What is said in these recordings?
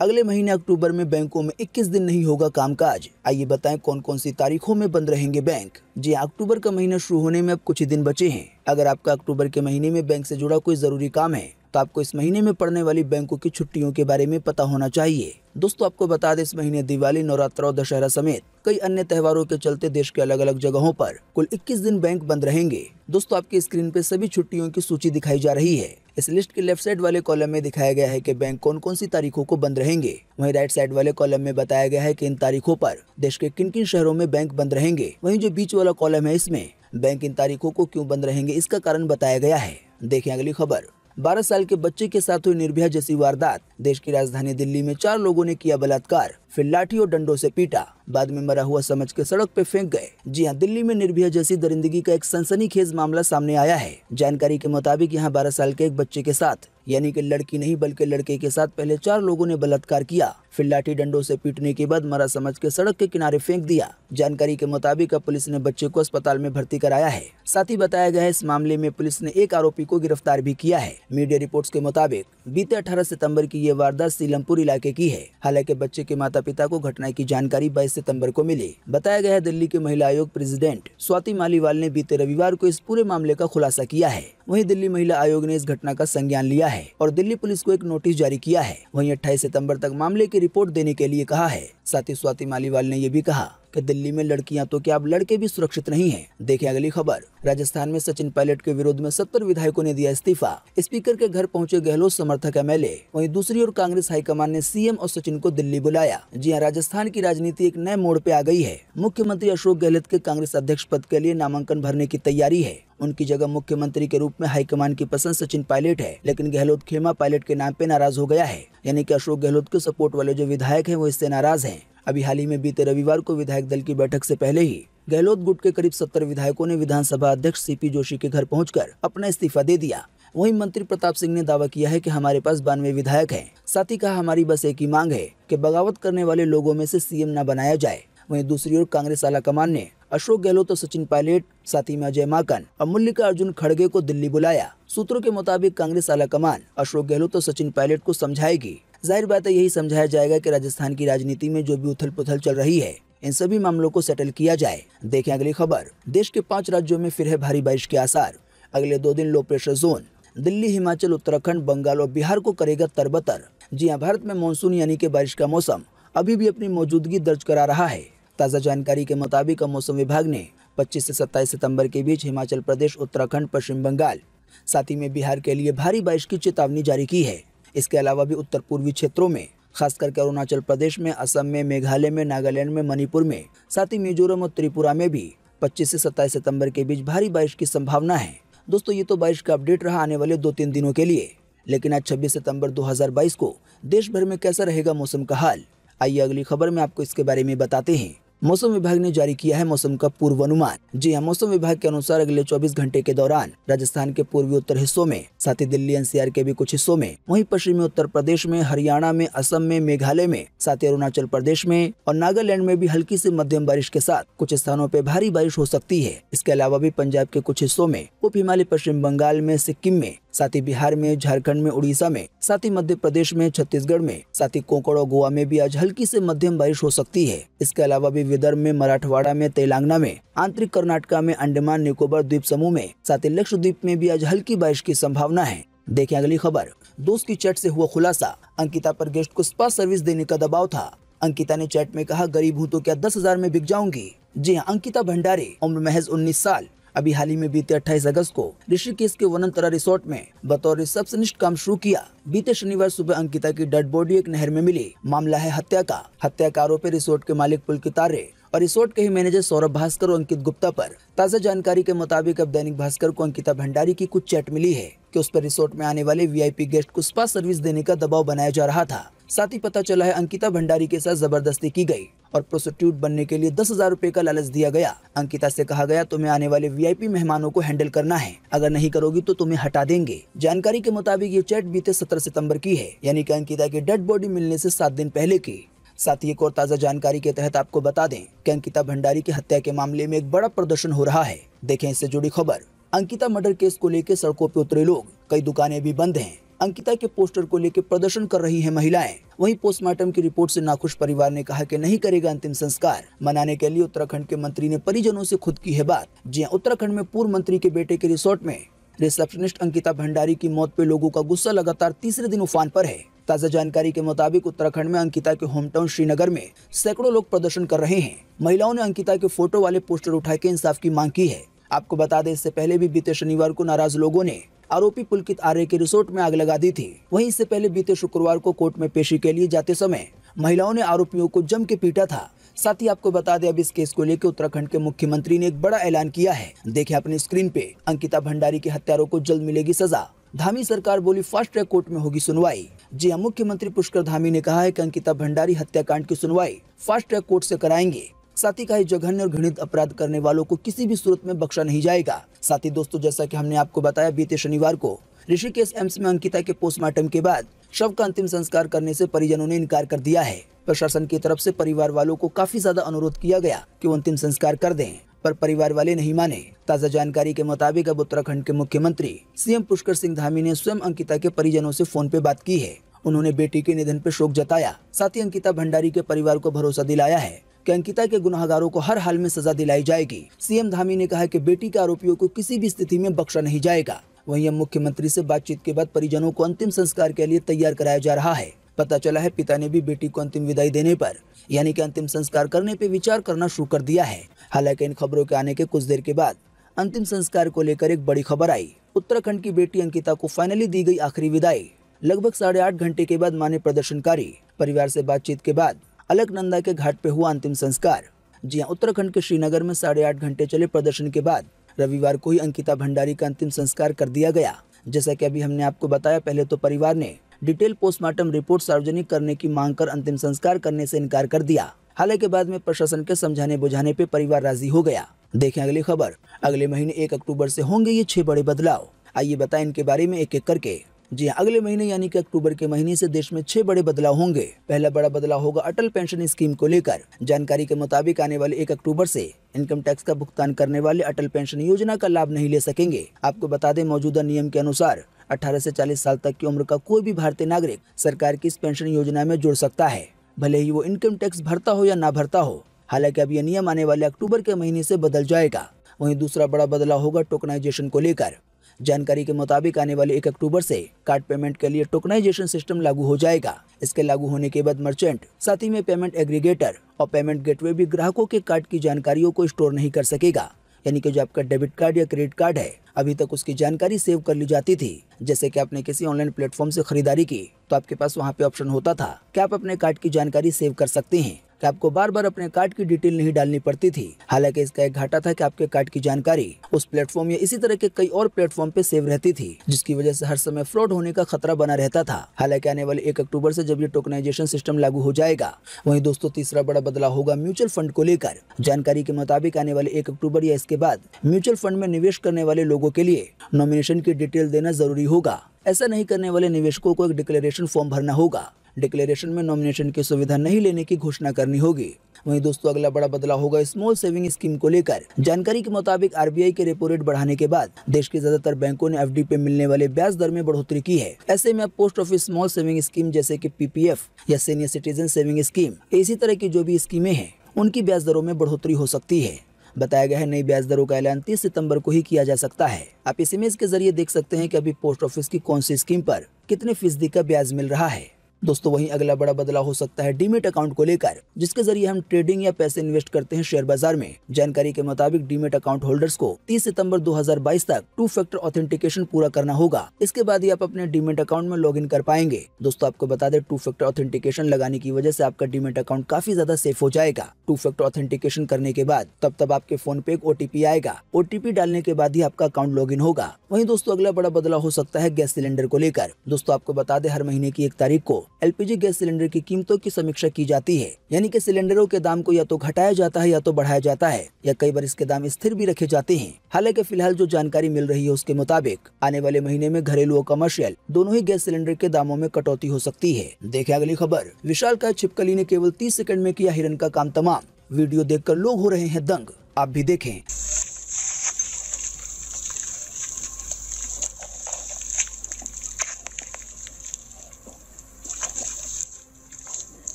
अगले महीने अक्टूबर में बैंकों में 21 दिन नहीं होगा कामकाज। आइए बताएँ कौन कौन सी तारीखों में बंद रहेंगे बैंक। जी हाँ, अक्टूबर का महीना शुरू होने में अब कुछ ही दिन बचे हैं। अगर आपका अक्टूबर के महीने में बैंक से जुड़ा कोई ज़रूरी काम है तो आपको इस महीने में पड़ने वाली बैंकों की छुट्टियों के बारे में पता होना चाहिए। दोस्तों, आपको बता दें, इस महीने दिवाली, नवरात्र और दशहरा समेत कई अन्य त्योहारों के चलते देश के अलग अलग जगहों पर कुल 21 दिन बैंक बंद रहेंगे। दोस्तों, आपकी स्क्रीन पे सभी छुट्टियों की सूची दिखाई जा रही है। इस लिस्ट के लेफ़्ट साइड वाले कॉलम में दिखाया गया है कि बैंक कौन कौन सी तारीखों को बंद रहेंगे। वहीं राइट साइड वाले कॉलम में बताया गया है कि इन तारीखों पर देश के किन किन शहरों में बैंक बंद रहेंगे। वहीं जो बीच वाला कॉलम है, इसमें बैंक इन तारीखों को क्यों बंद रहेंगे, इसका कारण बताया गया है। देखें अगली खबर। बारह साल के बच्चे के साथ हुई निर्भया जैसी वारदात। देश की राजधानी दिल्ली में चार लोगों ने किया बलात्कार, फिर लाठी और डंडों से पीटा, बाद में मरा हुआ समझ के सड़क पे फेंक गए। जी हाँ दिल्ली में निर्भया जैसी दरिंदगी का एक सनसनीखेज मामला सामने आया है। जानकारी के मुताबिक यहाँ बारह साल के एक बच्चे के साथ यानी कि लड़की नहीं, बल्कि लड़के के साथ पहले चार लोगों ने बलात्कार किया। फिर लाठी डंडों से पीटने के बाद मरा समझ के सड़क के किनारे फेंक दिया। जानकारी के मुताबिक अब पुलिस ने बच्चे को अस्पताल में भर्ती कराया है। साथ ही बताया गया है, इस मामले में पुलिस ने एक आरोपी को गिरफ़्तार भी किया है। मीडिया रिपोर्ट्स के मुताबिक, बीते 18 सितंबर की ये वारदात सीलमपुर इलाके की है। हालाँकि बच्चे के माता पिता को घटना की जानकारी बाईस सितंबर को मिली। बताया गया है, दिल्ली के महिला आयोग प्रेसिडेंट स्वाति मालीवाल ने बीते रविवार को इस पूरे मामले का खुलासा किया है। वहीं दिल्ली महिला आयोग ने इस घटना का संज्ञान लिया है और दिल्ली पुलिस को एक नोटिस जारी किया है। वहीं 28 सितंबर तक मामले की रिपोर्ट देने के लिए कहा है। साथ ही स्वाति मालीवाल ने ये भी कहा कि दिल्ली में लड़कियाँ तो क्या अब लड़के भी सुरक्षित नहीं हैं। देखें अगली खबर। राजस्थान में सचिन पायलट के विरोध में सत्तर विधायकों ने दिया इस्तीफा। स्पीकर के घर पहुँचे गहलोत समर्थक एमएलए। वहीं दूसरी ओर कांग्रेस हाईकमान ने सीएम और सचिन को दिल्ली बुलाया। जी हाँ राजस्थान की राजनीति एक नए मोड़ पे आ गई है। मुख्यमंत्री अशोक गहलोत के कांग्रेस अध्यक्ष पद के लिए नामांकन भरने की तैयारी है। उनकी जगह मुख्यमंत्री के रूप में हाईकमान की पसंद सचिन पायलट है, लेकिन गहलोत खेमा पायलट के नाम पे नाराज़ हो गया है। यानी कि अशोक गहलोत के सपोर्ट वाले जो विधायक हैं, वो इससे नाराज़ हैं। अभी हाल ही में बीते रविवार को विधायक दल की बैठक से पहले ही गहलोत गुट के करीब सत्तर विधायकों ने विधानसभा अध्यक्ष सीपी जोशी के घर पहुंचकर अपना इस्तीफा दे दिया। वहीं मंत्री प्रताप सिंह ने दावा किया है कि हमारे पास बानवे विधायक हैं। साथ ही कहा, हमारी बस एक ही मांग है कि बगावत करने वाले लोगों में से सीएम न बनाया जाए। वहीं दूसरी ओर कांग्रेस आला कमान ने अशोक गहलोत और सचिन पायलट, साथ ही में अजय माकन और मल्लिका अर्जुन खड़गे को दिल्ली बुलाया। सूत्रों के मुताबिक कांग्रेस आला कमान अशोक गहलोत और सचिन पायलट को समझाएगी ज़ाहिर बात है, यही समझाया जाएगा कि राजस्थान की राजनीति में जो भी उथल पुथल चल रही है, इन सभी मामलों को सेटल किया जाए। देखें अगली खबर। देश के पाँच राज्यों में फिर है भारी बारिश के आसार। अगले दो दिन low pressure zone Delhi, Himachal, Uttarakhand, Bengal और बिहार को करेगा तरबतर। जी हाँ भारत में मानसून यानी कि बारिश का मौसम अभी भी अपनी मौजूदगी दर्ज करा रहा है। ताज़ा जानकारी के मुताबिक मौसम विभाग ने 25 से 27 सितंबर के बीच हिमाचल प्रदेश, उत्तराखंड, पश्चिम बंगाल, साथ ही में बिहार के लिए भारी बारिश की चेतावनी जारी की है। इसके अलावा भी उत्तर पूर्वी क्षेत्रों में, खासकर अरुणाचल प्रदेश में, असम में, मेघालय में, नागालैंड में, मणिपुर में, साथ ही मिजोरम और त्रिपुरा में भी 25 से 27 सितंबर के बीच भारी बारिश की संभावना है। दोस्तों, ये तो बारिश का अपडेट रहा आने वाले दो तीन दिनों के लिए, लेकिन आज 26 सितंबर 2022 को देश भर में कैसा रहेगा मौसम का हाल? आइए अगली खबर में आपको इसके बारे में बताते हैं। मौसम विभाग ने जारी किया है मौसम का पूर्वानुमान। जी हाँ मौसम विभाग के अनुसार अगले 24 घंटे के दौरान राजस्थान के पूर्वी उत्तर हिस्सों में, साथ ही दिल्ली, एनसीआर के भी कुछ हिस्सों में, वहीं पश्चिमी उत्तर प्रदेश में, हरियाणा में, असम में, मेघालय में, साथ ही अरुणाचल प्रदेश में और नागालैंड में भी हल्की ऐसी मध्यम बारिश के साथ कुछ स्थानों पर भारी बारिश हो सकती है। इसके अलावा भी पंजाब के कुछ हिस्सों में उप हिमालय, पश्चिम बंगाल में, सिक्किम में साथ ही बिहार में, झारखंड में, उड़ीसा में, साथ ही मध्य प्रदेश में, छत्तीसगढ़ में, साथ ही कोंकण और गोवा में भी आज हल्की से मध्यम बारिश हो सकती है। इसके अलावा भी विदर्भ में, मराठवाड़ा में, तेलंगाना में, आंतरिक कर्नाटका में, अंडमान, निकोबार द्वीप समूह में, साथ ही लक्षद्वीप में भी आज हल्की बारिश की संभावना है। देखें अगली खबर। दोस्त की चैट से हुआ खुलासा। अंकिता पर गेस्ट को स्पा सर्विस देने का दबाव था। अंकिता ने चैट में कहा, गरीब हूँ तो क्या दस हज़ार में बिक जाऊँगी? जी हाँ अंकिता भंडारी, उम्र महज उन्नीस साल। अभी हाल ही में बीते 28 अगस्त को ऋषिकेश के वनंतरा रिसोर्ट में बतौर रिसेप्शनिस्ट काम शुरू किया। बीते शनिवार सुबह अंकिता की डेड बॉडी एक नहर में मिली। मामला है हत्या का। हत्या का आरोपी रिसोर्ट के मालिक पुल तारे रिसोर्ट के ही मैनेजर सौरभ भास्कर और अंकित गुप्ता पर ताज़ा जानकारी के मुताबिक अब दैनिक भास्कर को अंकिता भंडारी की कुछ चैट मिली है कि उस पर रिसोर्ट में आने वाले वीआईपी गेस्ट को स्पा सर्विस देने का दबाव बनाया जा रहा था। साथ ही पता चला है, अंकिता भंडारी के साथ ज़बरदस्ती की गई और प्रोस्टिट्यूट बनने के लिए दस हज़ार रूपए का लालच दिया गया। अंकिता से कहा गया, तुम्हें आने वाले वीआईपी मेहमानों को हैंडल करना है। अगर नहीं करोगी तो तुम्हें हटा देंगे। जानकारी के मुताबिक ये चैट बीते सत्रह सितंबर की है, यानी कि अंकिता की डेड बॉडी मिलने से सात दिन पहले की। साथ ही एक और ताज़ा जानकारी के तहत आपको बता दें कि अंकिता भंडारी की हत्या के मामले में एक बड़ा प्रदर्शन हो रहा है। देखें इससे जुड़ी खबर। अंकिता मर्डर केस को लेकर सड़कों पर उतरे लोग। कई दुकानें भी बंद हैं। अंकिता के पोस्टर को लेकर प्रदर्शन कर रही हैं महिलाएँ। वहीं पोस्टमार्टम की रिपोर्ट से नाखुश परिवार ने कहा कि नहीं करेगा अंतिम संस्कार। मनाने के लिए उत्तराखंड के मंत्री ने परिजनों से खुद की है बात। जी उत्तराखंड में पूर्व मंत्री के बेटे के रिसोर्ट में रिसेप्शनिस्ट अंकिता भंडारी की मौत पे लोगों का गुस्सा लगातार तीसरे दिन उफान पर है। ताज़ा जानकारी के मुताबिक उत्तराखंड में अंकिता के होम टाउन श्रीनगर में सैकड़ों लोग प्रदर्शन कर रहे हैं। महिलाओं ने अंकिता के फ़ोटो वाले पोस्टर उठा के इंसाफ की मांग की है। आपको बता दें, इससे पहले भी बीते शनिवार को नाराज़ लोगों ने आरोपी पुलकित आर्य के रिसोर्ट में आग लगा दी थी। वहीं इससे पहले बीते शुक्रवार को कोर्ट में पेशी के लिए जाते समय महिलाओं ने आरोपियों को जम के पीटा था। साथ ही आपको बता दें, अब इस केस को लेकर उत्तराखंड के मुख्यमंत्री ने एक बड़ा ऐलान किया है। देखे अपनी स्क्रीन पे, अंकिता भंडारी के हत्यारों को जल्द मिलेगी सजा। धामी सरकार बोली, फास्ट ट्रैक कोर्ट में होगी सुनवाई। जी हाँ मुख्यमंत्री पुष्कर धामी ने कहा है कि अंकिता भंडारी हत्याकांड की सुनवाई फास्ट ट्रैक कोर्ट से कराएँगे। साथ ही कहा जघन्य और घृणित अपराध करने वालों को किसी भी सूरत में बख्शा नहीं जाएगा। साथ ही दोस्तों, जैसा कि हमने आपको बताया, बीते शनिवार को ऋषिकेश एम्स में अंकिता के पोस्टमार्टम के बाद शव का अंतिम संस्कार करने से परिजनों ने इनकार कर दिया है। प्रशासन की तरफ़ से परिवार वालों को काफ़ी ज़्यादा अनुरोध किया गया कि वो अंतिम संस्कार कर दें। पर परिवार वाले नहीं माने। ताज़ा जानकारी के मुताबिक अब उत्तराखंड के मुख्यमंत्री सीएम पुष्कर सिंह धामी ने स्वयं अंकिता के परिजनों से फ़ोन पे बात की है। उन्होंने बेटी के निधन पर शोक जताया। साथ ही अंकिता भंडारी के परिवार को भरोसा दिलाया है कि अंकिता के गुनाहगारों को हर हाल में सजा दिलाई जाएगी। सीएम धामी ने कहा कि बेटी के आरोपियों को किसी भी स्थिति में बख्शा नहीं जाएगा। वहीं अब मुख्यमंत्री से बातचीत के बाद परिजनों को अंतिम संस्कार के लिए तैयार कराया जा रहा है। पता चला है पिता ने भी बेटी को अंतिम विदाई देने पर, यानी कि अंतिम संस्कार करने पर विचार करना शुरू कर दिया है। हालाँकि इन खबरों के आने के कुछ देर के बाद अंतिम संस्कार को लेकर एक बड़ी खबर आई। उत्तराखंड की बेटी अंकिता को फाइनली दी गई आखिरी विदाई। लगभग साढ़े आठ घंटे के बाद माने प्रदर्शनकारी। परिवार से बातचीत के बाद अलकनंदा के घाट पे हुआ अंतिम संस्कार। जी हाँ उत्तराखंड के श्रीनगर में साढ़े आठ घंटे चले प्रदर्शन के बाद रविवार को ही अंकिता भंडारी का अंतिम संस्कार कर दिया गया। जैसा कि अभी हमने आपको बताया, पहले तो परिवार ने डिटेल पोस्टमार्टम रिपोर्ट सार्वजनिक करने की मांग कर अंतिम संस्कार करने से इनकार कर दिया। हालाँकि बाद में प्रशासन के समझाने बुझाने पे परिवार राज़ी हो गया। देखें अगली खबर। अगले महीने एक अक्टूबर से होंगे ये छह बड़े बदलाव। आइए बताएँ इनके बारे में एक एक करके। जी हाँ अगले महीने यानी कि अक्टूबर के महीने से देश में छह बड़े बदलाव होंगे। पहला बड़ा बदलाव होगा अटल पेंशन स्कीम को लेकर। जानकारी के मुताबिक आने वाले एक अक्टूबर से इनकम टैक्स का भुगतान करने वाले अटल पेंशन योजना का लाभ नहीं ले सकेंगे। आपको बता दें मौजूदा नियम के अनुसार 18 से 40 साल तक की उम्र का कोई भी भारतीय नागरिक सरकार की इस पेंशन योजना में जुड़ सकता है। भले ही वो इनकम टैक्स भरता हो या ना भरता हो, हालाँकि अब यह नियम आने वाले अक्टूबर के महीने से बदल जाएगा। वहीं दूसरा बड़ा बदलाव होगा टोकनाइजेशन को लेकर। जानकारी के मुताबिक आने वाले एक अक्टूबर से कार्ड पेमेंट के लिए टोकनाइजेशन सिस्टम लागू हो जाएगा। इसके लागू होने के बाद मर्चेंट साथ ही में पेमेंट एग्रीगेटर और पेमेंट गेटवे भी ग्राहकों के कार्ड की जानकारियों को स्टोर नहीं कर सकेगा। यानी कि जो आपका डेबिट कार्ड या क्रेडिट कार्ड है, अभी तक उसकी जानकारी सेव कर ली जाती थी। जैसे कि आपने किसी ऑनलाइन प्लेटफॉर्म से खरीदारी की तो आपके पास वहाँ पे ऑप्शन होता था कि आप अपने कार्ड की जानकारी सेव कर सकते हैं। कि आपको बार बार अपने कार्ड की डिटेल नहीं डालनी पड़ती थी। हालाँकि इसका एक घाटा था कि आपके कार्ड की जानकारी उस प्लेटफॉर्म या इसी तरह के कई और प्लेटफॉर्म पे सेव रहती थी, जिसकी वजह से हर समय फ्रॉड होने का खतरा बना रहता था। हालाँकि आने वाले एक अक्टूबर से जब ये टोकनाइजेशन सिस्टम लागू हो जाएगा, वहीं दोस्तों तीसरा बड़ा बदलाव होगा म्यूचुअल फंड को लेकर। जानकारी के मुताबिक आने वाले एक अक्टूबर या इसके बाद म्यूचुअल फंड में निवेश करने वाले लोगों के लिए नॉमिनेशन की डिटेल देना ज़रूरी होगा। ऐसा नहीं करने वाले निवेशकों को एक डिक्लेरेशन फॉर्म भरना होगा। डिक्लेरेशन में नॉमिनेशन की सुविधा नहीं लेने की घोषणा करनी होगी। वहीं दोस्तों, अगला बड़ा बदलाव होगा स्मॉल सेविंग स्कीम को लेकर। जानकारी के मुताबिक आरबीआई के रेपो रेट बढ़ाने के बाद देश के ज़्यादातर बैंकों ने एफडी पे मिलने वाले ब्याज दर में बढ़ोतरी की है। ऐसे में अब post office small saving scheme जैसे की पीपीएफ या सीनियर सिटीजन सेविंग स्कीम, इसी तरह की जो भी स्कीमें हैं, उनकी ब्याज दरों में बढ़ोतरी हो सकती है। बताया गया है, नई ब्याज दरों का ऐलान 30 सितंबर को ही किया जा सकता है। आप इस इमेज के ज़रिए देख सकते हैं कि अभी पोस्ट ऑफ़िस की कौन सी स्कीम पर कितने फ़ीसदी का ब्याज मिल रहा है। दोस्तों, वहीं अगला बड़ा बदलाव हो सकता है डीमेट अकाउंट को लेकर, जिसके ज़रिए हम ट्रेडिंग या पैसे इन्वेस्ट करते हैं शेयर बाज़ार में। जानकारी के मुताबिक डीमेट अकाउंट होल्डर्स को 30 सितंबर 2022 तक टू फैक्टर ऑथेंटिकेशन पूरा करना होगा। इसके बाद ही आप अपने डीमेट अकाउंट में लॉग कर पाएँगे। दोस्तों, आपको बता दें टू फैक्टर ऑथेंटिकेशन लगाने की वजह से आपका डीमेट अकाउंट काफ़ी ज़्यादा सेफ़ हो जाएगा। टू फैक्टर ऑथेंटिकेशन करने के बाद तब तब आपके फ़ोन पे एक ओटीपी आएगा। ओटीपी डालने के बाद ही आपका अकाउंट लॉग होगा। वहीं दोस्तों, अगला बड़ा बदलाव हो सकता है गैस सिलेंडर को लेकर। दोस्तों, आपको बता दें, हर महीने की एक तारीख को एलपीजी गैस सिलेंडर की कीमतों की समीक्षा की जाती है। यानी कि सिलेंडरों के दाम को या तो घटाया जाता है या तो बढ़ाया जाता है, या कई बार इसके दाम स्थिर भी रखे जाते हैं। हालाँकि फ़िलहाल जो जानकारी मिल रही है उसके मुताबिक, आने वाले महीने में घरेलू और कमर्शियल दोनों ही गैस सिलेंडर के दामों में कटौती हो सकती है। देखे अगली खबर। विशाल का छिपकली ने केवल तीस सेकंड में किया हिरन का काम तमाम। वीडियो देखकर लोग हो रहे हैं दंग। आप भी देखें।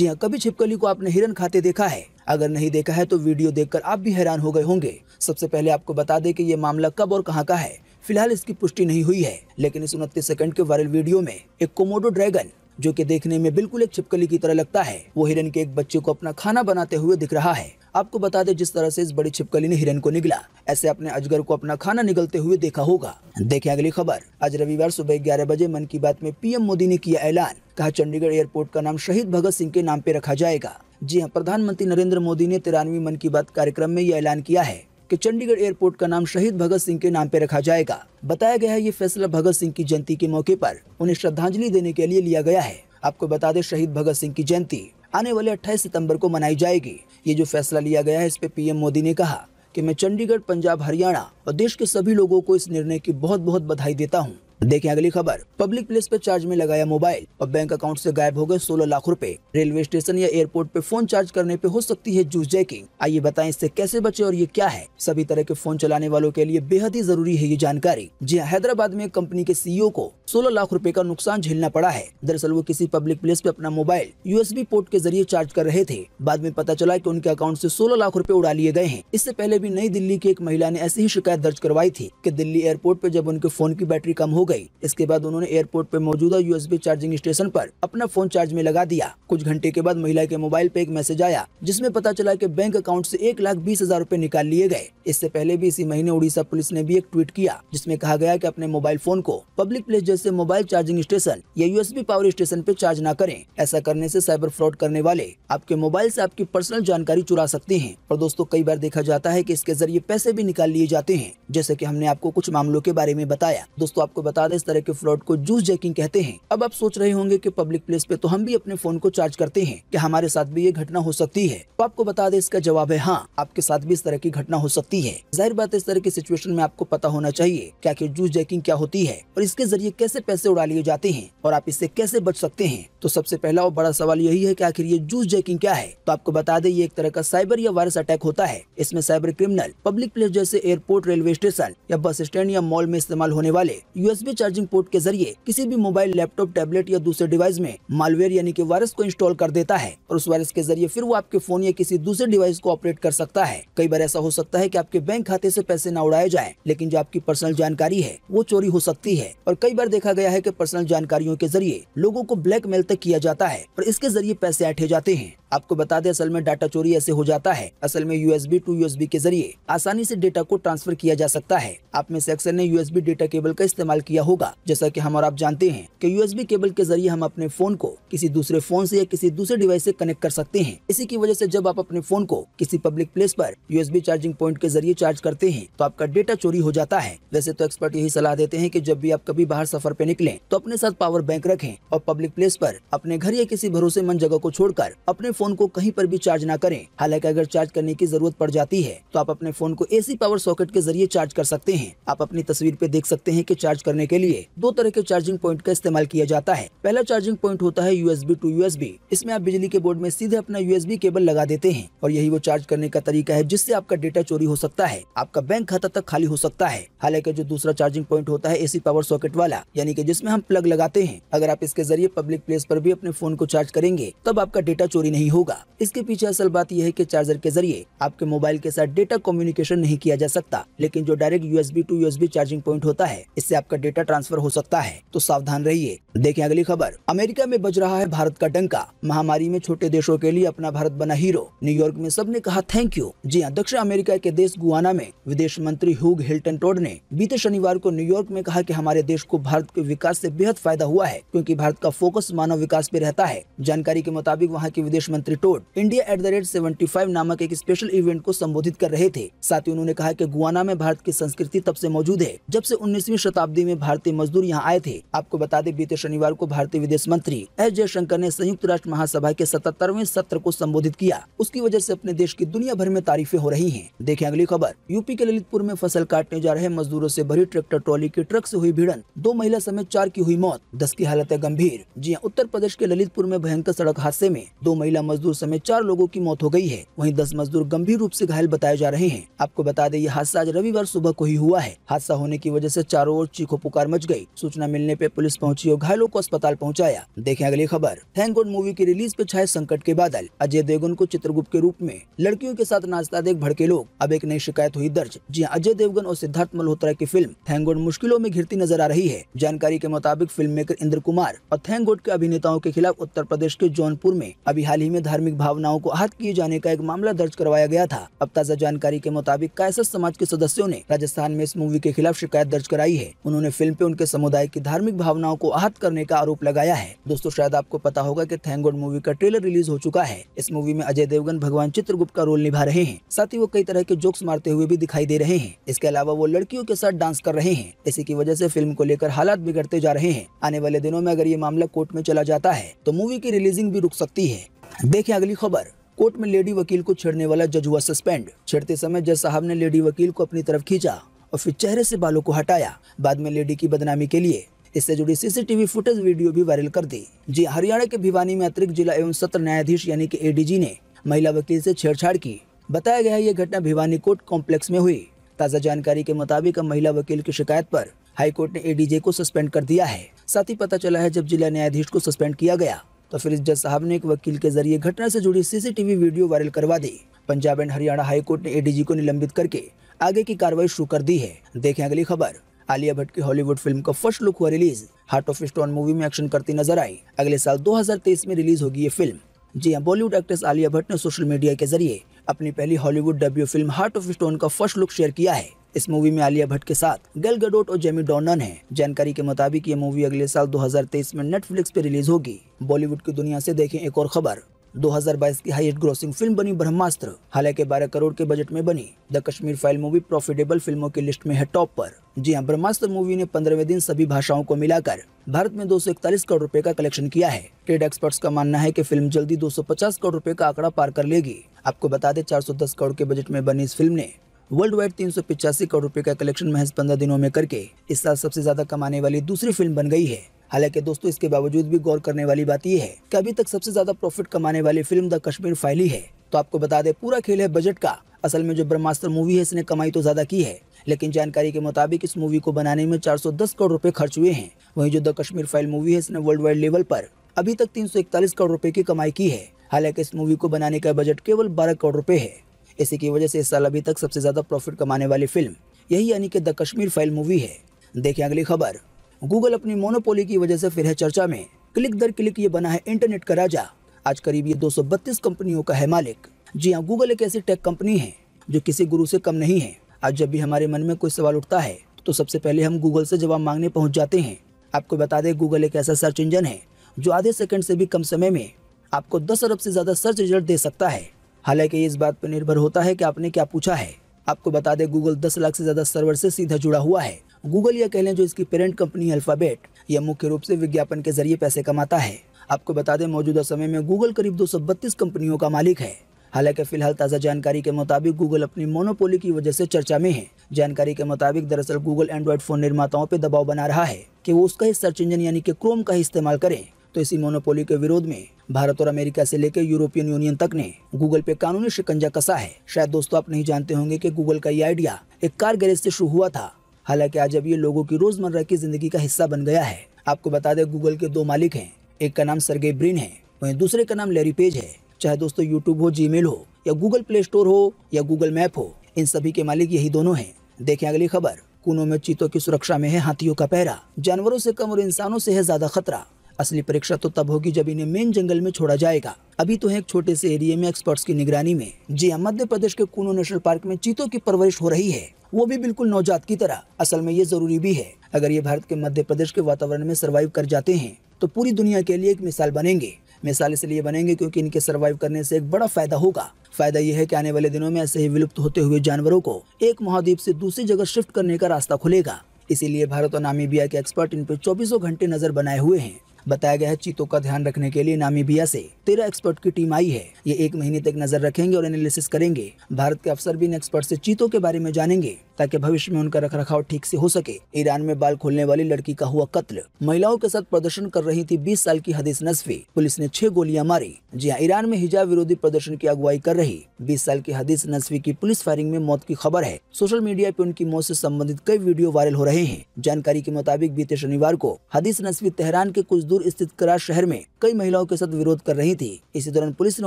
जी हाँ कभी छिपकली को आपने हिरन खाते देखा है? अगर नहीं देखा है तो वीडियो देखकर आप भी हैरान हो गए होंगे। सबसे पहले आपको बता दें कि ये मामला कब और कहाँ का है। फ़िलहाल इसकी पुष्टि नहीं हुई है, लेकिन इस उनतीस सेकंड के वायरल वीडियो में एक कोमोडो ड्रैगन जो कि देखने में बिल्कुल एक छिपकली की तरह लगता है। वो हिरन के एक बच्चे को अपना खाना बनाते हुए दिख रहा है। आपको बता दे जिस तरह से इस बड़ी छिपकली ने हिरन को निगला। ऐसे अपने अजगर को अपना खाना निगलते हुए देखा होगा। देखें अगली खबर। आज रविवार सुबह ग्यारह बजे मन की बात में पीएम मोदी ने किया ऐलान। कहा, चंडीगढ़ एयरपोर्ट का नाम शहीद भगत सिंह के नाम पे रखा जाएगा। जी हाँ प्रधानमंत्री नरेंद्र मोदी ने तिरानवी मन की बात कार्यक्रम में यह ऐलान किया है। कि चंडीगढ़ एयरपोर्ट का नाम शहीद भगत सिंह के नाम पर रखा जाएगा। बताया गया है ये फैसला भगत सिंह की जयंती के मौके पर उन्हें श्रद्धांजलि देने के लिए लिया गया है। आपको बता दें, शहीद भगत सिंह की जयंती आने वाले 28 सितंबर को मनाई जाएगी। ये जो फैसला लिया गया है, इस पे पीएम मोदी ने कहा कि मैं चंडीगढ़, पंजाब, हरियाणा और देश के सभी लोगों को इस निर्णय की बहुत बहुत बधाई देता हूँ। देखें अगली खबर। पब्लिक प्लेस पे चार्ज में लगाया मोबाइल और बैंक अकाउंट से गायब हो गए 16 लाख रुपए। रेलवे स्टेशन या एयरपोर्ट पे फ़ोन चार्ज करने पे हो सकती है जूस जैकिंग आइए बताएँ इससे कैसे बचे और ये क्या है? सभी तरह के फ़ोन चलाने वालों के लिए बेहद ही ज़रूरी है ये जानकारी। जी हाँ हैदराबाद में कंपनी के सीईओ को सोलह लाख रूपए का नुकसान झेलना पड़ा है। दरअसल वो किसी पब्लिक प्लेस पे अपना मोबाइल यूएसबी पोर्ट के ज़रिए चार्ज कर रहे थे। बाद में पता चला की उनके अकाउंट ऐसी सोलह लाख रूपए उड़ा लिए गए हैं। इससे पहले भी नई दिल्ली की एक महिला ने ऐसी ही शिकायत दर्ज करवाई थी की दिल्ली एयरपोर्ट पे जब उनके फ़ोन की बैटरी कम हो गई इसके बाद उन्होंने एयरपोर्ट पे मौजूदा यूएसबी चार्जिंग स्टेशन पर अपना फ़ोन चार्ज में लगा दिया। कुछ घंटे के बाद महिला के मोबाइल पे एक मैसेज आया, जिसमें पता चला कि बैंक अकाउंट से एक लाख बीस हज़ार रूपए निकाल लिए गए। इससे पहले भी इसी महीने उड़ीसा पुलिस ने भी एक ट्वीट किया, जिसमें कहा गया कि अपने मोबाइल फ़ोन को पब्लिक प्लेस जैसे मोबाइल चार्जिंग स्टेशन या यूएसबी पावर स्टेशन पे चार्ज न करें। ऐसा करने से साइबर फ्रॉड करने वाले आपके मोबाइल से आपकी पर्सनल जानकारी चुरा सकते हैं। और दोस्तों, कई बार देखा जाता है की इसके ज़रिए पैसे भी निकाल लिए जाते हैं, जैसे की हमने आपको कुछ मामलों के बारे में बताया। दोस्तों, आपको बता दें, इस तरह के फ्रॉड को जूस जैकिंग कहते हैं। अब आप सोच रहे होंगे कि पब्लिक प्लेस पे तो हम भी अपने फ़ोन को चार्ज करते हैं कि हमारे साथ भी ये घटना हो सकती है? तो आपको बता दें, इसका जवाब है हाँ आपके साथ भी इस तरह की घटना हो सकती है। ज़ाहिर बात इस तरह की सिचुएशन में आपको पता होना चाहिए, क्या कि जूस जैकिंग क्या होती है, और इसके ज़रिए कैसे पैसे उड़ा लिए जाते हैं, और आप इससे कैसे बच सकते हैं। तो सबसे पहला और बड़ा सवाल यही है कि आखिर ये जूस जैकिंग क्या है? तो आपको बता दें, ये एक तरह का साइबर या वायरस अटैक होता है। इसमें साइबर क्रिमिनल, पब्लिक प्लेस जैसे एयरपोर्ट, रेलवे स्टेशन या बस स्टैंड या मॉल में इस्तेमाल होने वाले यूएसबी चार्जिंग पोर्ट के ज़रिए किसी भी मोबाइल लैपटॉप टैबलेट या दूसरे डिवाइस में मालवेयर यानी कि वायरस को इंस्टॉल कर देता है और उस वायरस के ज़रिए फिर वो आपके फ़ोन या किसी दूसरे डिवाइस को ऑपरेट कर सकता है। कई बार ऐसा हो सकता है की आपके बैंक खाते ऐसी पैसे न उड़ाए जाए, लेकिन जो आपकी पर्सनल जानकारी है, वो चोरी हो सकती है। और कई बार देखा गया है की पर्सनल जानकारियों के ज़रिए लोगों को ब्लैकमेल तक किया जाता है और इसके ज़रिए पैसे ऐठे जाते हैं। आपको बता दें, असल में डाटा चोरी ऐसे हो जाता है। असल में यूएसबी टू यूएसबी के ज़रिए आसानी से डेटा को ट्रांसफ़र किया जा सकता है। आप में से अक्सर ने यूएसबी डेटा केबल का इस्तेमाल किया होगा। जैसा कि हम और आप जानते हैं कि यूएसबी केबल के ज़रिए हम अपने फ़ोन को किसी दूसरे फ़ोन से या किसी दूसरे डिवाइस से कनेक्ट कर सकते हैं। इसी की वजह से जब आप अपने फ़ोन को किसी पब्लिक प्लेस पर यूएसबी चार्जिंग पॉइंट के ज़रिए चार्ज करते हैं तो आपका डेटा चोरी हो जाता है। वैसे तो एक्सपर्ट यही सलाह देते हैं की जब भी आप कभी बाहर सफ़र पे निकले तो अपने साथ पावर बैंक रखें और पब्लिक प्लेस पर अपने घर या किसी भरोसेमंद जगह को छोड़कर अपने फ़ोन को कहीं पर भी चार्ज ना करें। हालाँकि अगर चार्ज करने की ज़रूरत पड़ जाती है तो आप अपने फ़ोन को एसी पावर सॉकेट के ज़रिए चार्ज कर सकते हैं। आप अपनी तस्वीर पे देख सकते हैं कि चार्ज करने के लिए दो तरह के चार्जिंग पॉइंट का इस्तेमाल किया जाता है। पहला चार्जिंग पॉइंट होता है यूएसबी टू यूएसबी इसमें आप बिजली के बोर्ड में सीधे अपना यूएसबी केबल लगा देते हैं और यही वो चार्ज करने का तरीका है जिससे आपका डेटा चोरी हो सकता है, आपका बैंक खाता तक खाली हो सकता है। हालाँकि जो दूसरा चार्जिंग पॉइंट होता है एसी पावर सॉकेट वाला, यानी कि जिसमें हम प्लग लगाते हैं, अगर आप इसके ज़रिए पब्लिक प्लेस पर भी अपने फ़ोन को चार्ज करेंगे, तब आपका डेटा चोरी नहीं होगा। इसके पीछे असल बात यह है की चार्जर के ज़रिए आपके मोबाइल के साथ डेटा कम्युनिकेशन नहीं किया जा सकता, लेकिन जो direct USB to USB charging point होता है, इससे आपका डेटा ट्रांसफ़र हो सकता है। तो सावधान रहिए। देखें अगली खबर। अमेरिका में बज रहा है भारत का डंका। महामारी में छोटे देशों के लिए अपना भारत बना हीरो। न्यूयॉर्क में सबने कहा थैंक यू। जी हाँ दक्षिण अमेरिका के देश गुआना में विदेश मंत्री ह्यूग हिल्टन टोड ने बीते शनिवार को न्यूयॉर्क में कहा कि हमारे देश को भारत के विकास से बेहद फ़ायदा हुआ है, क्योंकि भारत का फोकस मानव विकास पे रहता है। जानकारी के मुताबिक वहाँ के विदेश मंत्री toad India at the rate seventy नामक एक स्पेशल इवेंट को संबोधित कर रहे थे। साथ ही उन्होंने कहा की गुआना में भारत की संस्कृति तब से मौजूद है, जब से 19वीं शताब्दी में भारतीय मजदूर यहाँ आए थे। आपको बता दें, बीते शनिवार को भारतीय विदेश मंत्री एस जयशंकर ने संयुक्त राष्ट्र महासभा के सतहत्तरवें सत्र को संबोधित किया। उसकी वजह से अपने देश की दुनिया भर में तारीफें हो रही है। देखे अगली खबर। यूपी के ललितपुर में फ़सल काटने जा रहे मजदूरों ऐसी भरी ट्रैक्टर ट्रॉली की ट्रक ऐसी हुई भिड़ंत दो महिला समेत चार की हुई मौत। दस की हालत है गंभीर। जी उत्तर प्रदेश के ललितपुर में भयंकर सड़क हादसे में दो महिला मजदूर समेत चार लोगों की मौत हो गई है। वहीं दस मजदूर गंभीर रूप से घायल बताए जा रहे हैं। आपको बता दें, ये हादसा आज रविवार सुबह को ही हुआ है। हादसा होने की वजह से चारों ओर चीखो पुकार मच गई। सूचना मिलने पे पुलिस पहुँची और घायलों को अस्पताल पहुँचाया। देखें अगली खबर। थैंक गॉड मूवी की रिलीज़ पे छाए संकट के बादल। अजय देवगन को चित्रगुप्त के रूप में लड़कियों के साथ नाचता देख भड़के लोग। अब एक नई शिकायत हुई दर्ज जी अजय देवगन और सिद्धार्थ मल्होत्रा की फ़िल्म थैंक गॉड मुश्किलों में घिरती नज़र आ रही है। जानकारी के मुताबिक फ़िल्म मेकर इंद्र कुमार और थैंक गॉड के अभिनेताओं के खिलाफ उत्तर प्रदेश के जौनपुर में अभी हाल ही में धार्मिक भावनाओं को आहत किए जाने का एक मामला दर्ज करवाया गया था। अब ताज़ा जानकारी के मुताबिक कैसर समाज के सदस्यों ने राजस्थान में इस मूवी के खिलाफ शिकायत दर्ज कराई है। उन्होंने फ़िल्म पे उनके समुदाय की धार्मिक भावनाओं को आहत करने का आरोप लगाया है। दोस्तों, शायद आपको पता होगा की थैंक गॉड मूवी का ट्रेलर रिलीज़ हो चुका है। इस मूवी में अजय देवगन, भगवान चित्रगुप्त का रोल निभा रहे हैं। साथ ही वो कई तरह के जोक्स मारते हुए भी दिखाई दे रहे हैं। इसके अलावा वो लड़कियों के साथ डांस कर रहे हैं। इसी की वजह से फ़िल्म को लेकर हालात बिगड़ते जा रहे हैं। आने वाले दिनों में अगर ये मामला कोर्ट में चला जाता है तो मूवी की रिलीजिंग भी रुक सकती है। देखें अगली खबर। कोर्ट में लेडी वकील को छेड़ने वाला जज हुआ सस्पेंड। छेड़ते समय जज साहब ने लेडी वकील को अपनी तरफ़ खींचा। और फिर चेहरे से बालों को हटाया। बाद में लेडी की बदनामी के लिए इससे जुड़ी सीसीटीवी फुटेज वीडियो भी वायरल कर दी। जी, हरियाणा के भिवानी में अतिरिक्त जिला एवं सत्र न्यायाधीश यानी कि एडीजी ने महिला वकील से छेड़छाड़ की। बताया गया ये घटना भिवानी कोर्ट कॉम्प्लेक्स में हुई। ताज़ा जानकारी के मुताबिक अब महिला वकील की शिकायत पर हाईकोर्ट ने एडीजे को सस्पेंड कर दिया है। साथ ही पता चला है, जब जिला न्यायाधीश को सस्पेंड किया गया तो फिर इस जज साहब ने एक वकील के ज़रिए घटना से जुड़ी सीसीटीवी वीडियो वायरल करवा दी। Punjab and Haryana high court ने एडीजी को निलंबित करके आगे की कार्रवाई शुरू कर दी है। देखें अगली खबर। आलिया भट्ट की हॉलीवुड फ़िल्म का फ़र्स्ट लुक हुआ release. Heart of stone movie में एक्शन करती नज़र आई। अगले साल 2023 में रिलीज़ होगी ये फ़िल्म। जी हाँ बॉलीवुड एक्ट्रेस आलिया भट्ट ने सोशल मीडिया के ज़रिए अपनी पहली Hollywood debut film heart of stone का फ़र्स्ट लुक शेयर किया है। इस मूवी में आलिया भट्ट के साथ गल गडोट और जेमी डॉनन है। जानकारी के मुताबिक ये मूवी अगले साल 2023 में नेटफ्लिक्स पे रिलीज़ होगी। बॉलीवुड की दुनिया से देखें एक और खबर। 2022 की हाईएस्ट ग्रोसिंग फ़िल्म बनी ब्रह्मास्त्र। हालाँकि 12 करोड़ के बजट में बनी। The Kashmir file movie profitable फ़िल्मों की लिस्ट में है टॉप पर। जी हाँ, ब्रह्मास्त्र मूवी ने पंद्रहवें दिन सभी भाषाओं को मिलाकर भारत में 241 करोड़ रुपए का कलेक्शन किया है। ट्रेड एक्सपर्ट्स का मानना है की फ़िल्म जल्दी 250 करोड़ रूपए का आंकड़ा पार कर लेगी। आपको बता दें 410 करोड़ के बजट में बनी इस फ़िल्म ने वर्ल्ड वाइड तीन सौ पचासी करोड़ रुपए का कलेक्शन महज पंद्रह दिनों में करके इस साल सबसे ज़्यादा कमाने वाली दूसरी फ़िल्म बन गई है। हालाँकि दोस्तों, इसके बावजूद भी गौर करने वाली बात यह है कि अभी तक सबसे ज़्यादा प्रॉफिट कमाने वाली फ़िल्म द कश्मीर फ़ाइल ही है। तो आपको बता दें, पूरा खेल है बजट का। असल में जो ब्रह्मास्त्र मूवी है, इसने कमाई तो ज़्यादा की है, लेकिन जानकारी के मुताबिक इस मूवी को बनाने में 410 करोड़ रुपए खर्च हुए हैं। वहीं जो द कश्मीर फ़ाइल मूवी है, इसने वर्ल्ड वाइड लेवल पर अभी तक तीन सौ इकतालीस करोड़ रुपए की कमाई की है। हालाँकि इस मूवी को बनाने का बजट केवल बारह करोड़ रुपए है। इसी की वजह से इस साल अभी तक सबसे ज़्यादा प्रॉफिट कमाने वाली फ़िल्म यही यानी कि द कश्मीर फ़ाइल मूवी है। देखें अगली खबर। गूगल अपनी मोनोपोली की वजह से फिर है चर्चा में। क्लिक दर क्लिक ये बना है इंटरनेट का राजा। आज करीब ये 232 कंपनियों का है मालिक। जी हाँ गूगल एक ऐसी टेक कंपनी है जो किसी गुरु से कम नहीं है। आज जब भी हमारे मन में कोई सवाल उठता है तो सबसे पहले हम गूगल से जवाब मांगने पहुँच जाते हैं। आपको बता दें गूगल एक ऐसा सर्च इंजन है, जो आधे सेकंड से भी कम समय में आपको दस अरब से ज़्यादा सर्च रिज़ल्ट दे सकता है। हालाँकि इस बात पर निर्भर होता है कि आपने क्या पूछा है। आपको बता दें गूगल 10 लाख से ज़्यादा सर्वर से सीधा जुड़ा हुआ है। गूगल या कह लें जो इसकी पेरेंट कंपनी अल्फ़ाबेट यह मुख्य रूप से विज्ञापन के ज़रिए पैसे कमाता है। आपको बता दें, मौजूदा समय में गूगल करीब दो सौ बत्तीस कंपनियों का मालिक है। हालाँकि फ़िलहाल ताज़ा जानकारी के मुताबिक गूगल अपनी मोनोपोली की वजह से चर्चा में है। जानकारी के मुताबिक दरअसल गूगल एंड्रॉइड फ़ोन निर्माताओं पर दबाव बना रहा है कि वो उसका ही सर्च इंजन यानी कि क्रोम का ही इस्तेमाल करें। तो इसी मोनोपोली के विरोध में भारत और अमेरिका से लेकर यूरोपियन यूनियन तक ने गूगल पे कानूनी शिकंजा कसा है। शायद दोस्तों, आप नहीं जानते होंगे कि गूगल का ये आइडिया एक कार गैरेज से शुरू हुआ था। हालाँकि आज अब ये लोगों की रोज़मर्रा की ज़िंदगी का हिस्सा बन गया है। आपको बता दें, गूगल के दो मालिक हैं। एक का नाम सरगे ब्रिन है, वहीं दूसरे का नाम लेरी पेज है। चाहे दोस्तों यूट्यूब हो जी हो, या गूगल प्ले स्टोर हो, या गूगल मैप हो, इन सभी के मालिक यही दोनों हैं। देखें अगली खबर। कुनों में चीतों की सुरक्षा में है हाथियों का पहरा। जानवरों से कम और इंसानों से है ज़्यादा खतरा। असली परीक्षा तो तब होगी जब इन्हें मेन जंगल में छोड़ा जाएगा। अभी तो है एक छोटे से एरिया में एक्सपर्ट्स की निगरानी में, जी हाँ मध्य प्रदेश के कूनो नेशनल पार्क में चीतों की परवरिश हो रही है। वो भी बिल्कुल नवजात की तरह, असल में ये ज़रूरी भी है। अगर ये भारत के मध्य प्रदेश के वातावरण में सर्वाइव कर जाते हैं तो पूरी दुनिया के लिए एक मिसाल बनेंगे। मिसाल इसलिए बनेंगे क्योंकि इनके सर्वाइव करने से एक बड़ा फ़ायदा होगा। फ़ायदा यह है कि आने वाले दिनों में ऐसे ही विलुप्त होते हुए जानवरों को एक महाद्वीप से दूसरी जगह शिफ्ट करने का रास्ता खुलेगा। इसीलिए भारत और नामीबिया के एक्सपर्ट इन पर चौबीसों घंटे नज़र बनाए हुए हैं। बताया गया है चीतों का ध्यान रखने के लिए नामीबिया से। तेरह एक्सपर्ट की टीम आई है। ये एक महीने तक नज़र रखेंगे और एनालिसिस करेंगे। भारत के अफसर भी इन एक्सपर्ट से चीतों के बारे में जानेंगे। ताकि भविष्य में उनका रखरखाव ठीक से हो सके। ईरान में बाल खोलने वाली लड़की का हुआ कत्ल। महिलाओं के साथ प्रदर्शन कर रही थी 20 साल की हदीस नसफी पुलिस ने छह गोलियाँ मारी, जी हाँ ईरान में हिजाब विरोधी प्रदर्शन की अगुवाई कर रही। 20 साल की हदीस नसफी की पुलिस फायरिंग में मौत की खबर है। सोशल मीडिया पे उनकी मौत से संबंधित कई वीडियो वायरल हो रहे हैं। जानकारी के मुताबिक बीते शनिवार को हदीस नसवी तेहरान के कुछ दूर स्थित करार शहर में कई महिलाओं के साथ विरोध कर रही थी। इसी दौरान पुलिस ने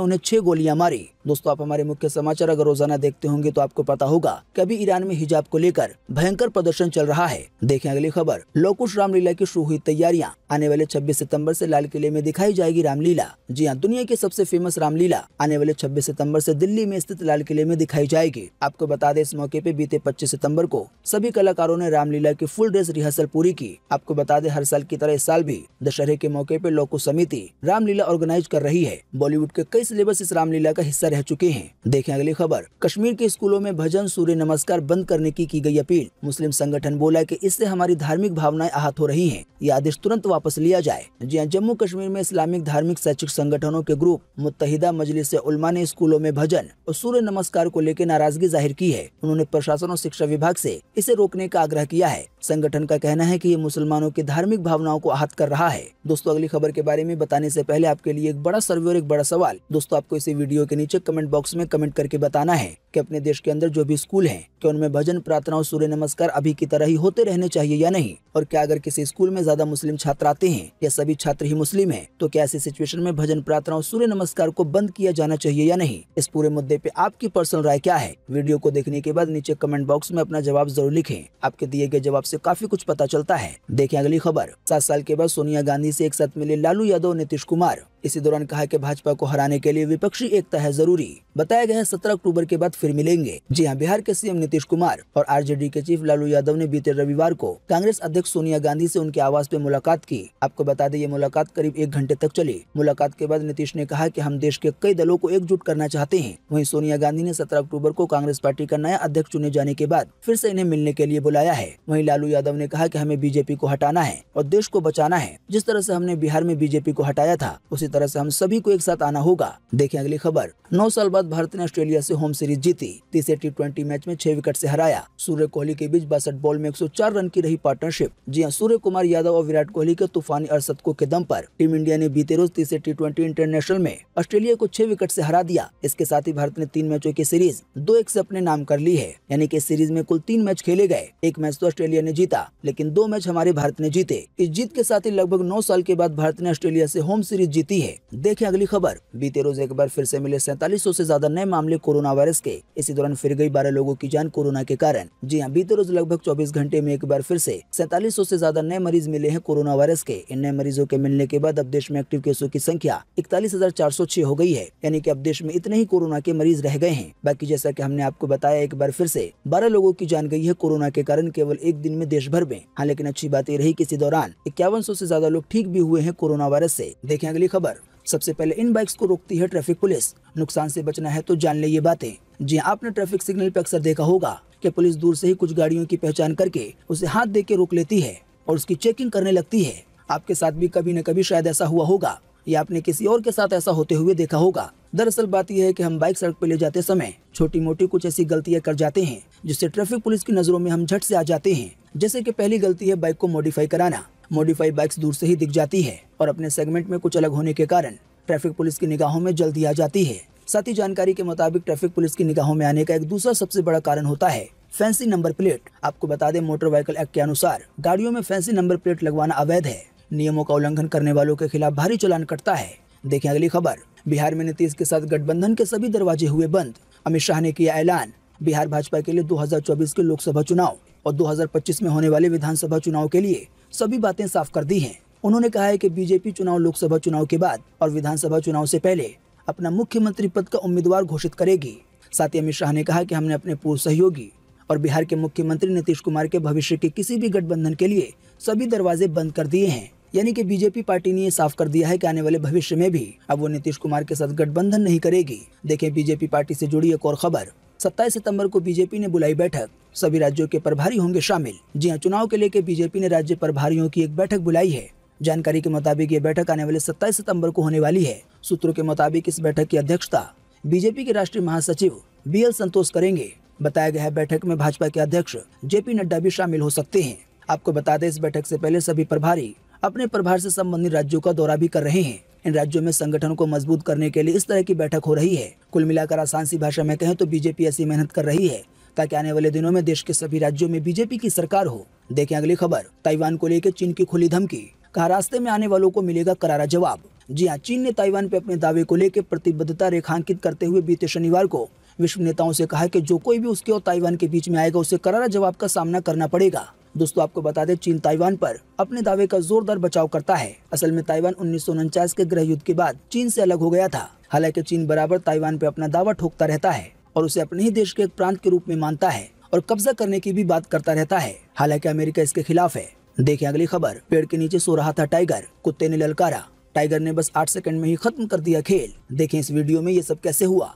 उन्हें छह गोलियाँ मारी। दोस्तों, आप हमारे मुख्य समाचार अगर रोज़ाना देखते होंगे तो आपको पता होगा कि अभी ईरान में हिजाब को लेकर भयंकर प्रदर्शन चल रहा है। देखें अगली खबर। लोकुश रामलीला की शुरू हुई तैयारियाँ। आने वाले 26 सितंबर से लाल किले में दिखाई जाएगी रामलीला। जी हाँ दुनिया की सबसे फ़ेमस रामलीला। आने वाले 26 सितंबर से दिल्ली में स्थित लाल किले में दिखाई जाएगी। आपको बता दें, इस मौके पे बीते 25 सितंबर को सभी कलाकारों ने रामलीला की फुल ड्रेस रिहर्सल पूरी की। आपको बता दें, हर साल की तरह इस साल भी दशहरे के मौके पे लोको समिति रामलीला ऑर्गेनाइज कर रही है। बॉलीवुड के कई सिलेबस इस रामलीला का हिस्सा रह चुके हैं। देखे अगली खबर। कश्मीर के स्कूलों में भजन सूर्य नमस्कार बंद करने की की गई अपील। मुस्लिम संगठन बोला कि इससे हमारी धार्मिक भावनाएँ आहत हो रही हैं। ये आदेश तुरंत वापस लिया जाए। जी जम्मू कश्मीर में इस्लामिक धार्मिक शैक्षिक संगठनों के ग्रुप मुतहिदा मजलिस उलमा ने स्कूलों में भजन और सूर्य नमस्कार को लेकर नाराज़गी ज़ाहिर की है। उन्होंने प्रशासन और शिक्षा विभाग से इसे रोकने का आग्रह किया है। संगठन का कहना है कि ये मुसलमानों की धार्मिक भावनाओं को आहत कर रहा है। दोस्तों, अगली खबर के बारे में बताने से पहले आपके लिए एक बड़ा सर्वे और एक बड़ा सवाल। दोस्तों, आपको इसी वीडियो के नीचे कमेंट बॉक्स में कमेंट करके बताना है। कि अपने देश के अंदर जो भी स्कूल हैं कि उनमें भजन प्रार्थना और सूर्य नमस्कार अभी की तरह ही होते रहने चाहिए या नहीं? और क्या अगर किसी स्कूल में ज़्यादा मुस्लिम छात्र आते हैं, या सभी छात्र ही मुस्लिम हैं तो क्या ऐसी सिचुएशन में भजन प्रार्थना और सूर्य नमस्कार को बंद किया जाना चाहिए या नहीं? इस पूरे मुद्दे पे आपकी पर्सनल राय क्या है? वीडियो को देखने के बाद नीचे कमेंट बॉक्स में अपना जवाब ज़रूर लिखे। आपके दिए गए जवाब ऐसी काफ़ी कुछ पता चलता है। देखें अगली खबर। सात साल के बाद सोनिया गांधी ऐसी एक साथ मिले लालू यादव नीतीश कुमार। इसी दौरान कहा कि भाजपा को हराने के लिए विपक्षी एकता है ज़रूरी। बताया गया है, सत्रह अक्टूबर के बाद फिर मिलेंगे। जी हाँ बिहार के सीएम नीतीश कुमार और आरजेडी के चीफ लालू यादव ने बीते रविवार को कांग्रेस अध्यक्ष सोनिया गांधी से उनके आवास पे मुलाकात की। आपको बता दें, ये मुलाकात करीब एक घंटे तक चली। मुलाकात के बाद नीतीश ने कहा की हम देश के कई दलों को एकजुट करना चाहते हैं। वही सोनिया गांधी ने सत्रह अक्टूबर को कांग्रेस पार्टी का नया अध्यक्ष चुने जाने के बाद फिर से इन्हें मिलने के लिए बुलाया है। वहीं लालू यादव ने कहा कि हमें बीजेपी को हटाना है और देश को बचाना है। जिस तरह से हमने बिहार में बीजेपी को हटाया था, उसी तरह से हम सभी को एक साथ आना होगा। देखें अगली खबर। नौ साल बाद भारत ने ऑस्ट्रेलिया से होम सीरीज़ जीती। तीसरे टी ट्वेंटी मैच में छह विकेट से हराया। सूर्य कोहली के बीच बासठ बॉल में 104 रन की रही पार्टनरशिप। जी हाँ सूर्य कुमार यादव और विराट कोहली के तूफानी अड़सदकों के दम पर। टीम इंडिया ने बीते रोज तीसरे टी इंटरनेशनल में ऑस्ट्रेलिया को छह विकेट से हरा दिया। इसके साथ ही भारत ने तीन मैचों की सीरीज़ दो एक से अपने नाम कर ली है। यानी कि सीरीज़ में कुल तीन मैच खेले गए। एक मैच तो ऑस्ट्रेलिया ने जीता, लेकिन दो मैच हमारे भारत ने जीते। इस जीत के साथ ही लगभग नौ साल के बाद भारत ने ऑस्ट्रेलिया से होम सीरीज़ जीती है। देखें अगली खबर। बीते रोज एक बार फिर से मिले सैतालीस से ज़्यादा नए मामले कोरोना वायरस के। इसी दौरान फिर गई बारह लोगों की जान कोरोना के कारण। जी हाँ बीते रोज लगभग 24 घंटे में एक बार फिर से सैतालीस से ज़्यादा नए मरीज़ मिले हैं कोरोना वायरस के। इन नए मरीजों के मिलने के बाद अब देश में एक्टिव केसों की संख्या इकतालीस हो गई है। यानी की अब देश में इतने ही कोरोना के मरीज़ रह गए हैं। बाकी जैसा की हमने आपको बताया, एक बार फिर से बारह लोगों की जान गई है कोरोना के कारण केवल एक दिन में देश भर में। हाँ लेकिन अच्छी बात ये रही की इसी दौरान इक्यावन से ज़्यादा लोग ठीक भी हुए हैं कोरोना वायरस ऐसी देखें अगली खबर। सबसे पहले इन बाइक्स को रोकती है ट्रैफ़िक पुलिस। नुकसान से बचना है तो जान ले ये बातें। जी आपने ट्रैफ़िक सिग्नल पे अक्सर देखा होगा कि पुलिस दूर से ही कुछ गाड़ियों की पहचान करके उसे हाथ दे के रोक लेती है और उसकी चेकिंग करने लगती है। आपके साथ भी कभी न कभी शायद ऐसा हुआ होगा या आपने किसी और के साथ ऐसा होते हुए देखा होगा। दरअसल बात यह है कि हम बाइक सड़क पर ले जाते समय छोटी मोटी कुछ ऐसी गलतियाँ कर जाते हैं जिससे ट्रैफ़िक पुलिस की नज़रों में हम झट से आ जाते हैं। जैसे कि पहली गलती है बाइक को मॉडिफाई कराना। मॉडिफाई बाइक्स दूर से ही दिख जाती है और अपने सेगमेंट में कुछ अलग होने के कारण ट्रैफ़िक पुलिस की निगाहों में जल्दी आ जाती है। साथ ही जानकारी के मुताबिक ट्रैफ़िक पुलिस की निगाहों में आने का एक दूसरा सबसे बड़ा कारण होता है फैंसी नंबर प्लेट आपको बता दें मोटर व्हीकल एक्ट के अनुसार गाड़ियों में फैंसी नंबर प्लेट लगवाना अवैध है। नियमों का उल्लंघन करने वालों के खिलाफ भारी चलान कटता है। देखें अगली खबर। बिहार में नीतीश के साथ गठबंधन के सभी दरवाजे हुए बंद। अमित शाह ने किया ऐलान। बिहार भाजपा के लिए 2024 के लोकसभा चुनाव। और 2025 में होने वाले विधानसभा चुनाव के लिए सभी बातें साफ़ कर दी हैं। उन्होंने कहा है कि बीजेपी चुनाव लोकसभा चुनाव के बाद और विधानसभा चुनाव से पहले अपना मुख्यमंत्री पद का उम्मीदवार घोषित करेगी। साथ ही अमित शाह ने कहा कि हमने अपने पूर्व सहयोगी और बिहार के मुख्यमंत्री नीतीश कुमार के भविष्य के किसी भी गठबंधन के लिए सभी दरवाजे बंद कर दिए हैं। यानी कि बीजेपी पार्टी ने ये साफ़ कर दिया है कि आने वाले भविष्य में भी अब वो नीतीश कुमार के साथ गठबंधन नहीं करेगी। देखें, बीजेपी पार्टी से जुड़ी एक और खबर। सत्ताईस सितंबर को बीजेपी ने बुलाई बैठक। सभी राज्यों के प्रभारी होंगे शामिल। जी हाँ चुनाव के लेकर बीजेपी ने राज्य प्रभारियों की एक बैठक बुलाई है। जानकारी के मुताबिक ये बैठक आने वाले 27 सितंबर को होने वाली है। सूत्रों के मुताबिक इस बैठक की अध्यक्षता बीजेपी के राष्ट्रीय महासचिव बी एल संतोष करेंगे। बताया गया है बैठक में भाजपा के अध्यक्ष जेपी नड्डा भी शामिल हो सकते हैं। आपको बता दें, इस बैठक से पहले सभी प्रभारी अपने प्रभार से संबंधित राज्यों का दौरा भी कर रहे हैं। इन राज्यों में संगठन को मज़बूत करने के लिए इस तरह की बैठक हो रही है। कुल मिलाकर आसान सी भाषा में कहें तो बीजेपी ऐसी मेहनत कर रही है, ताकि आने वाले दिनों में देश के सभी राज्यों में बीजेपी की सरकार हो। देखें अगली खबर, ताइवान को लेकर चीन की खुली धमकी। कहा, रास्ते में आने वालों को मिलेगा करारा जवाब। जी हाँ चीन ने ताइवान पे अपने दावे को लेकर प्रतिबद्धता रेखांकित करते हुए बीते शनिवार को विश्व नेताओं से कहा कि जो कोई भी उसके और ताइवान के बीच में आएगा, उसे करारा जवाब का सामना करना पड़ेगा। दोस्तों, आपको बता दें, चीन ताइवान पर अपने दावे का जोरदार बचाव करता है। असल में ताइवान उन्नीस सौ उनचास के गृह युद्ध के बाद चीन से अलग हो गया था। हालाँकि चीन बराबर ताइवान पे अपना दावा ठोकता रहता है और उसे अपने ही देश के एक प्रांत के रूप में मानता है और कब्जा करने की भी बात करता रहता है। हालाँकि अमेरिका इसके खिलाफ है। देखें अगली खबर। पेड़ के नीचे सो रहा था टाइगर, कुत्ते ने ललकारा। टाइगर ने बस आठ सेकंड में ही खत्म कर दिया खेल। देखें इस वीडियो में ये सब कैसे हुआ।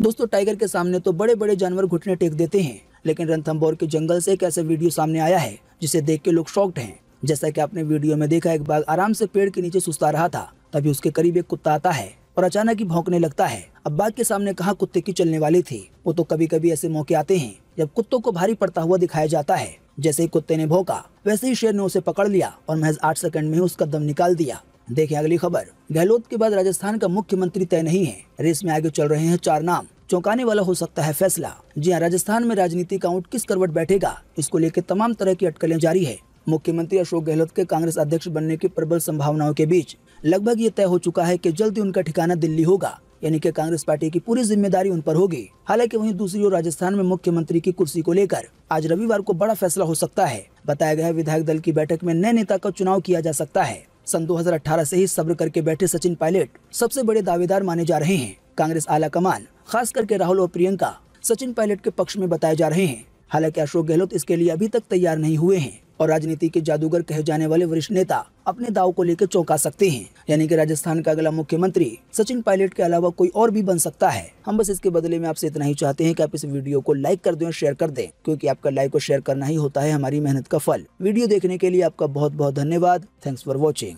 दोस्तों, टाइगर के सामने तो बड़े बड़े जानवर घुटने टेक देते हैं, लेकिन रणथम्बोर के जंगल से एक ऐसा वीडियो सामने आया है, जिसे देख के लोग शॉक्ड हैं। जैसा कि आपने वीडियो में देखा, एक बाघ आराम से पेड़ के नीचे सुस्ता रहा था, तभी उसके करीब एक कुत्ता आता है। और अचानक ही भौंकने लगता है। अब बाघ के सामने कहा कुत्ते की चलने वाली थी? वो तो कभी कभी ऐसे मौके आते हैं, जब कुत्तों को भारी पड़ता हुआ दिखाया जाता है। जैसे ही कुत्ते ने भौंका, वैसे ही शेर ने उसे पकड़ लिया और महज आठ सेकंड में उसका दम निकाल दिया। देखें अगली खबर। गहलोत के बाद राजस्थान का मुख्यमंत्री तय नहीं है। रेस में आगे चल रहे हैं चार नाम। चौंकाने वाला हो सकता है फैसला। जी हाँ राजस्थान में राजनीति का ऊँट किस करवट बैठेगा? इसको लेकर तमाम तरह की अटकलें जारी है। मुख्यमंत्री अशोक गहलोत के कांग्रेस अध्यक्ष बनने की प्रबल संभावनाओं के बीच लगभग ये तय हो चुका है कि जल्दी उनका ठिकाना दिल्ली होगा, यानी कि कांग्रेस पार्टी की पूरी ज़िम्मेदारी उन पर होगी। हालाँकि वहीं दूसरी ओर राजस्थान में मुख्यमंत्री की कुर्सी को लेकर आज रविवार को बड़ा फैसला हो सकता है। बताया गया विधायक दल की बैठक में नए नेता का चुनाव किया जा सकता है। सन 2018 से ही सब्र करके बैठे सचिन पायलट सबसे बड़े दावेदार माने जा रहे हैं। कांग्रेस आला कमान खास करके राहुल और प्रियंका, सचिन पायलट के पक्ष में बताए जा रहे हैं। हालाँकि अशोक गहलोत इसके लिए अभी तक तैयार नहीं हुए हैं। और राजनीति के जादूगर कहे जाने वाले वरिष्ठ नेता अपने दाव को लेकर चौंका सकते हैं। यानी कि राजस्थान का अगला मुख्यमंत्री सचिन पायलट के अलावा कोई और भी बन सकता है। हम बस इसके बदले में आपसे इतना ही चाहते हैं कि आप इस वीडियो को लाइक कर दें और शेयर कर दें, क्योंकि आपका लाइक और शेयर करना ही होता है हमारी मेहनत का फल। वीडियो देखने के लिए आपका बहुत बहुत धन्यवाद। Thanks for watching.